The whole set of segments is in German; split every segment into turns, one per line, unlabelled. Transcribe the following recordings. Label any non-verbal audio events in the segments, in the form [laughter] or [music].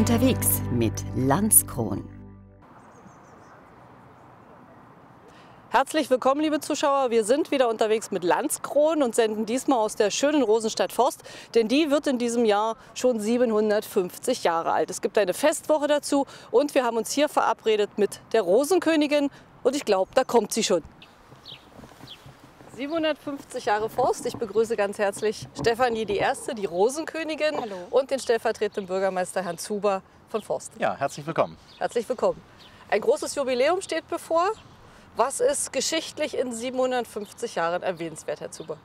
Unterwegs mit Landskron.
Herzlich willkommen, liebe Zuschauer. Wir sind wieder unterwegs mit Landskron und senden diesmal aus der schönen Rosenstadt Forst, denn die wird in diesem Jahr schon 750 Jahre alt. Es gibt eine Festwoche dazu und wir haben uns hier verabredet mit der Rosenkönigin und ich glaube, da kommt sie schon. 750 Jahre Forst. Ich begrüße ganz herzlich Stefanie die Erste, die Rosenkönigin
Hallo.
und den stellvertretenden Bürgermeister Herrn Zuber von Forst.
Ja, herzlich willkommen.
Herzlich willkommen. Ein großes Jubiläum steht bevor. Was ist geschichtlich in 750 Jahren erwähnenswert, Herr Zuber?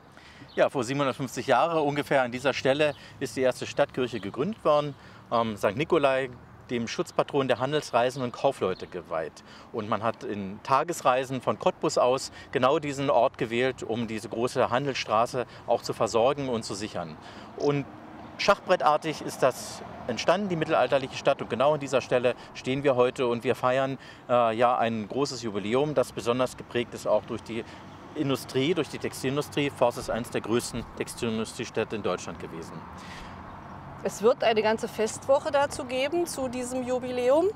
Ja, vor 750 Jahren ungefähr an dieser Stelle ist die erste Stadtkirche gegründet worden. Ähm, St. Nikolai, dem Schutzpatron der Handelsreisenden und Kaufleute geweiht. Und man hat in Tagesreisen von Cottbus aus genau diesen Ort gewählt, um diese große Handelsstraße auch zu versorgen und zu sichern. Und Schachbrettartig ist das entstanden, die mittelalterliche Stadt. Und genau an dieser Stelle stehen wir heute und wir feiern äh, ja ein großes Jubiläum, das besonders geprägt ist auch durch die Industrie, durch die Textilindustrie. Forst ist eines der größten Textilindustriestädte in Deutschland gewesen.
Es wird eine ganze Festwoche dazu geben, zu diesem Jubiläum,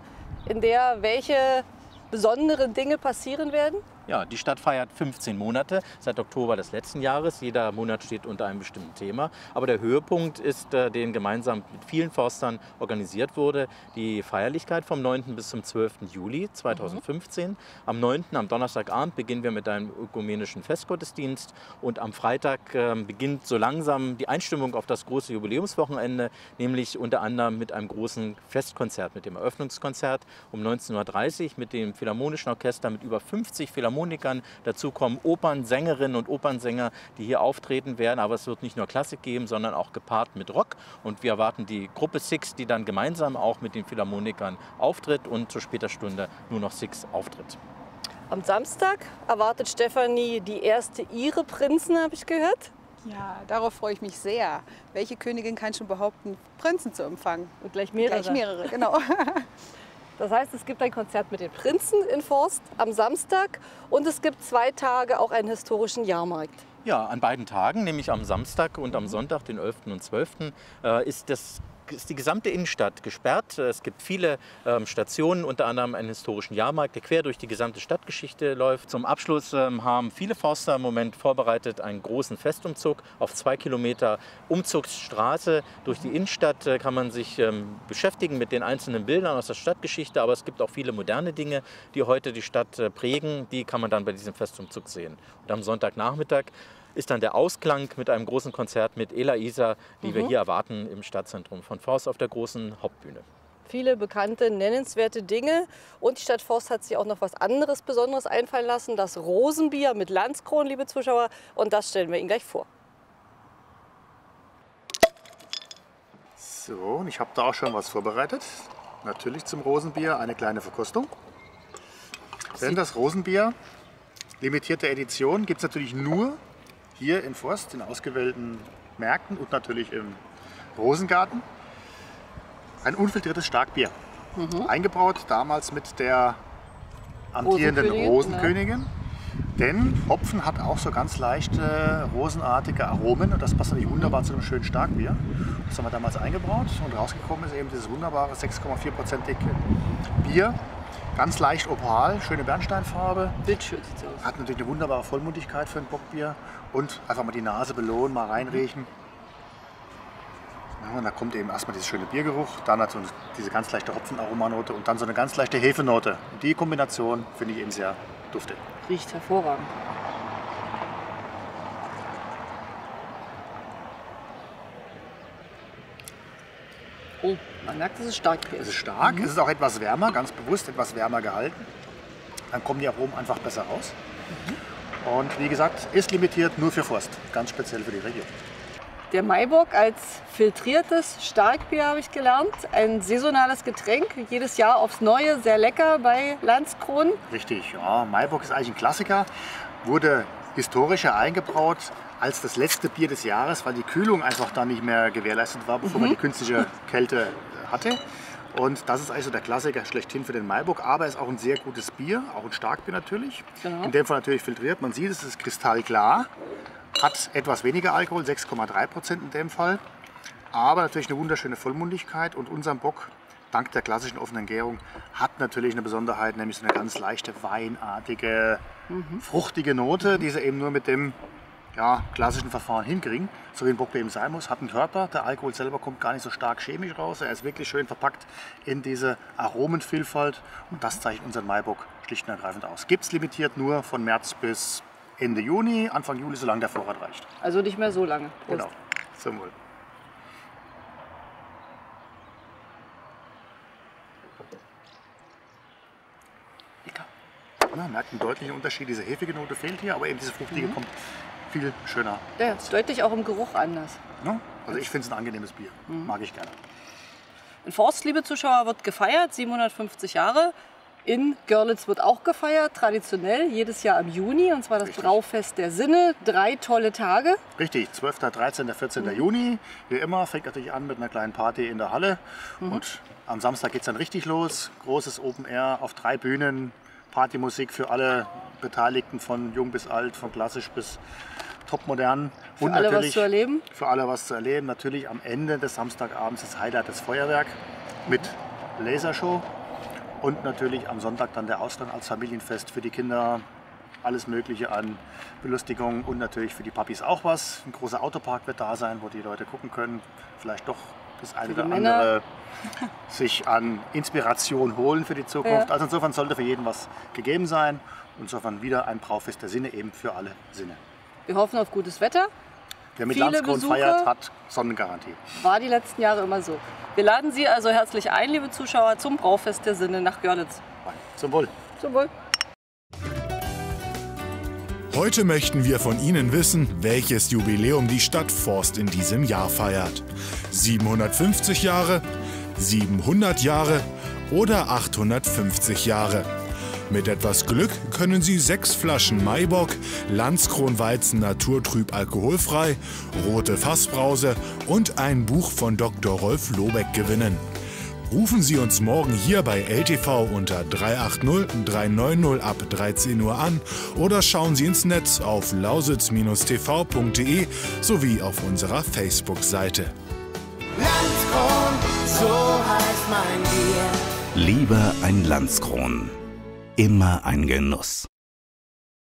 in der welche besonderen Dinge passieren werden?
Ja, die Stadt feiert 15 Monate seit Oktober des letzten Jahres. Jeder Monat steht unter einem bestimmten Thema. Aber der Höhepunkt ist, äh, den gemeinsam mit vielen Forstern organisiert wurde, die Feierlichkeit vom 9. bis zum 12. Juli 2015. Mhm. Am 9. am Donnerstagabend beginnen wir mit einem ökumenischen Festgottesdienst und am Freitag äh, beginnt so langsam die Einstimmung auf das große Jubiläumswochenende, nämlich unter anderem mit einem großen Festkonzert, mit dem Eröffnungskonzert um 19.30 Uhr mit dem Philharmonischen Orchester mit über 50 Philharmonikern Philharmonikern. Dazu kommen Opernsängerinnen und Opernsänger, die hier auftreten werden. Aber es wird nicht nur Klassik geben, sondern auch gepaart mit Rock. Und wir erwarten die Gruppe Six, die dann gemeinsam auch mit den Philharmonikern auftritt und zu später Stunde nur noch Six auftritt.
Am Samstag erwartet Stefanie die erste ihre Prinzen, habe ich gehört.
Ja, darauf freue ich mich sehr. Welche Königin kann schon behaupten, Prinzen zu empfangen?
Und gleich mehrere.
Gleich mehrere, genau. [laughs]
Das heißt, es gibt ein Konzert mit den Prinzen in Forst am Samstag und es gibt zwei Tage auch einen historischen Jahrmarkt.
Ja, an beiden Tagen, nämlich am Samstag und am Sonntag, den 11. und 12., äh, ist das ist die gesamte Innenstadt gesperrt. Es gibt viele ähm, Stationen, unter anderem einen historischen Jahrmarkt, der quer durch die gesamte Stadtgeschichte läuft. Zum Abschluss ähm, haben viele Forster im Moment vorbereitet einen großen Festumzug auf zwei Kilometer Umzugsstraße durch die Innenstadt. Äh, kann man sich ähm, beschäftigen mit den einzelnen Bildern aus der Stadtgeschichte, aber es gibt auch viele moderne Dinge, die heute die Stadt äh, prägen. Die kann man dann bei diesem Festumzug sehen. Und am Sonntagnachmittag ist dann der Ausklang mit einem großen Konzert mit Ela Isa, die mhm. wir hier erwarten im Stadtzentrum von Forst auf der großen Hauptbühne.
Viele bekannte, nennenswerte Dinge. Und die Stadt Forst hat sich auch noch was anderes Besonderes einfallen lassen. Das Rosenbier mit Landskron, liebe Zuschauer. Und das stellen wir Ihnen gleich vor.
So, und ich habe da auch schon was vorbereitet. Natürlich zum Rosenbier eine kleine Verkostung. Denn das Rosenbier, limitierte Edition, gibt es natürlich nur hier in Forst, in ausgewählten Märkten und natürlich im Rosengarten. Ein unfiltriertes Starkbier. Mhm. Eingebraut damals mit der amtierenden Rosenkönigin. Rosenkönigin. Denn Hopfen hat auch so ganz leichte rosenartige Aromen und das passt natürlich wunderbar zu einem schönen Starkbier. Das haben wir damals eingebraut und rausgekommen ist eben dieses wunderbare 6,4%ige Bier Ganz leicht opal, schöne Bernsteinfarbe.
Bildschön sieht aus.
Hat natürlich eine wunderbare Vollmundigkeit für ein Bockbier. Und einfach mal die Nase belohnen, mal reinriechen. Ja, und da kommt eben erstmal dieser schöne Biergeruch, dann hat so diese ganz leichte Hopfenaromanote und dann so eine ganz leichte Hefenote. Und die Kombination finde ich eben sehr duftig.
Riecht hervorragend. Oh, man merkt, es ist stark.
Es ist stark, mhm. es ist auch etwas wärmer, ganz bewusst etwas wärmer gehalten. Dann kommen die Aromen einfach besser raus. Mhm. Und wie gesagt, ist limitiert nur für Forst, ganz speziell für die Region.
Der Maibock als filtriertes Starkbier habe ich gelernt. Ein saisonales Getränk, jedes Jahr aufs Neue, sehr lecker bei Landskron.
Richtig, ja. Maibock ist eigentlich ein Klassiker, wurde historischer eingebraut als das letzte Bier des Jahres, weil die Kühlung einfach dann nicht mehr gewährleistet war, bevor mhm. man die künstliche Kälte hatte. Und das ist also der Klassiker schlechthin für den Maibock, aber es ist auch ein sehr gutes Bier, auch ein Starkbier natürlich. Genau. In dem Fall natürlich filtriert. Man sieht, es ist kristallklar, hat etwas weniger Alkohol, 6,3 Prozent in dem Fall, aber natürlich eine wunderschöne Vollmundigkeit und unserem Bock dank der klassischen offenen Gärung, hat natürlich eine Besonderheit, nämlich so eine ganz leichte weinartige, fruchtige Note, die sie eben nur mit dem ja, klassischen Verfahren hinkriegen, so wie ein Bock eben sein muss. Hat einen Körper, der Alkohol selber kommt gar nicht so stark chemisch raus, er ist wirklich schön verpackt in diese Aromenvielfalt und das zeichnet unseren Maibock schlicht und ergreifend aus. Gibt es limitiert nur von März bis Ende Juni, Anfang Juli, solange der Vorrat reicht.
Also nicht mehr so lange. Prost.
Genau. Zum Wohl.
Lecker.
Na, merkt einen deutlichen Unterschied. Diese hefige Note fehlt hier, aber eben diese fruchtige kommt viel schöner.
Ja, ist deutlich auch im Geruch anders.
Ne? Also ich finde es ein angenehmes Bier. Mag ich gerne.
In Forst, liebe Zuschauer, wird gefeiert, 750 Jahre. In Görlitz wird auch gefeiert, traditionell, jedes Jahr im Juni, und zwar das
Richtig.
Braufest der Sinne. Drei tolle Tage.
Richtig, 12., 13., 14. Juni. Wie immer, fängt natürlich an mit einer kleinen Party in der Halle. Und am Samstag geht es dann richtig los. Großes Open Air auf drei Bühnen. Partymusik für alle Beteiligten, von jung bis alt, von klassisch bis topmodern.
Für alle was zu erleben.
Für alle was zu erleben. Natürlich am Ende des Samstagabends das Highlight das Feuerwerk mit Lasershow. Und natürlich am Sonntag dann der Ausgang als Familienfest für die Kinder. Alles Mögliche an Belustigung und natürlich für die Papis auch was. Ein großer Autopark wird da sein, wo die Leute gucken können. Vielleicht doch das eine oder
Männer.
andere [laughs] sich an Inspiration holen für die Zukunft.
Ja.
Also insofern sollte für jeden was gegeben sein. Insofern wieder ein Braufest der Sinne, eben für alle Sinne.
Wir hoffen auf gutes Wetter.
Wer mit Landskron feiert, hat Sonnengarantie.
War die letzten Jahre immer so. Wir laden Sie also herzlich ein, liebe Zuschauer, zum Braufest der Sinne nach Görlitz.
Zum Wohl.
Zum Wohl.
Heute möchten wir von Ihnen wissen, welches Jubiläum die Stadt Forst in diesem Jahr feiert. 750 Jahre, 700 Jahre oder 850 Jahre. Mit etwas Glück können Sie sechs Flaschen Maibock, Landskronweizen naturtrüb alkoholfrei, rote Fassbrause und ein Buch von Dr. Rolf Lobeck gewinnen. Rufen Sie uns morgen hier bei LTV unter 380 390 ab 13 Uhr an oder schauen Sie ins Netz auf lausitz-tv.de sowie auf unserer Facebook-Seite.
Landskron, so heißt mein Bier.
Lieber ein Landskron. Immer ein Genuss.